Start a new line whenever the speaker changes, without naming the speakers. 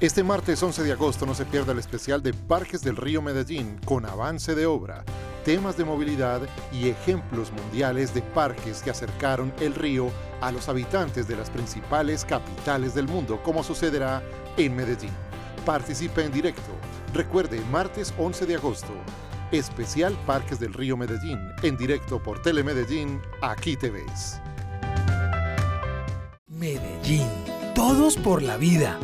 Este martes 11 de agosto no se pierda el especial de Parques del Río Medellín con avance de obra, temas de movilidad y ejemplos mundiales de parques que acercaron el río a los habitantes de las principales capitales del mundo, como sucederá en Medellín. Participe en directo. Recuerde, martes 11 de agosto, especial Parques del Río Medellín, en directo por Telemedellín, aquí te ves.
Medellín, todos por la vida.